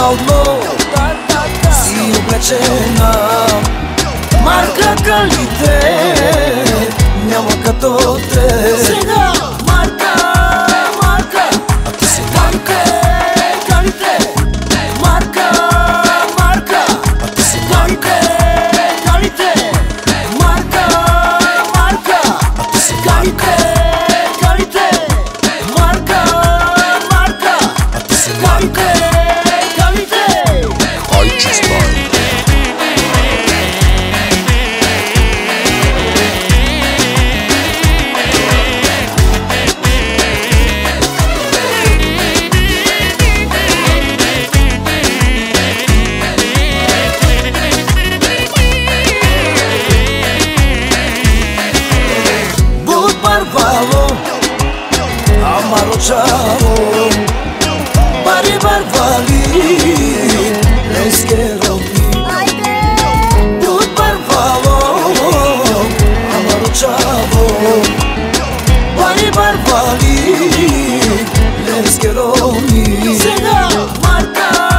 вълно Си облечена Марка калите Няма като те Сега palo Amaro chavo Pari barbali Los quiero a mi Tut barbalo Amaro chavo Pari barbali Los quiero a mi Señor Marta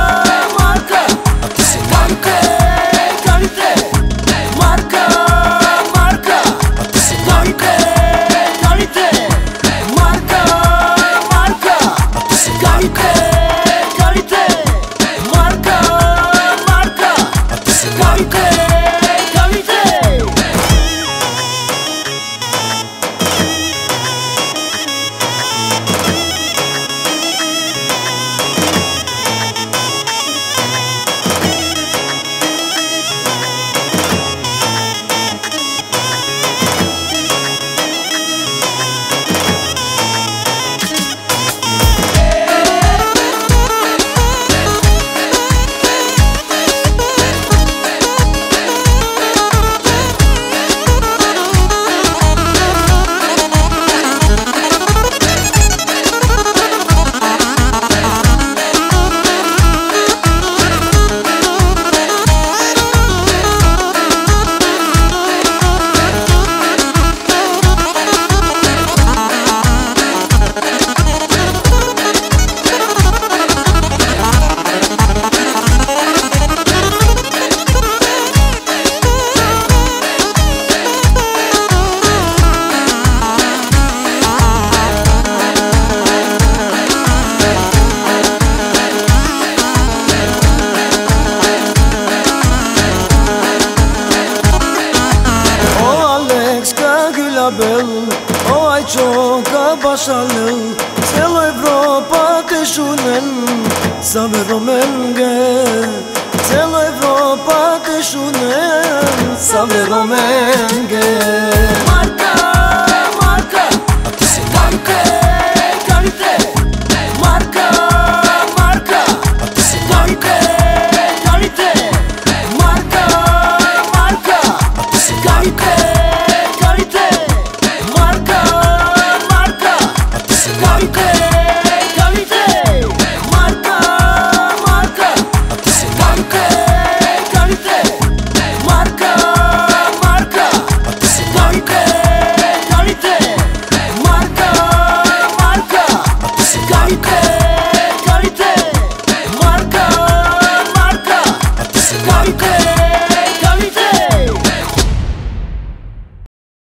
Shoka ka të tjelo Evropa të shunën, sa më rëmen në gërë Evropa të shunën, sa më rëmen në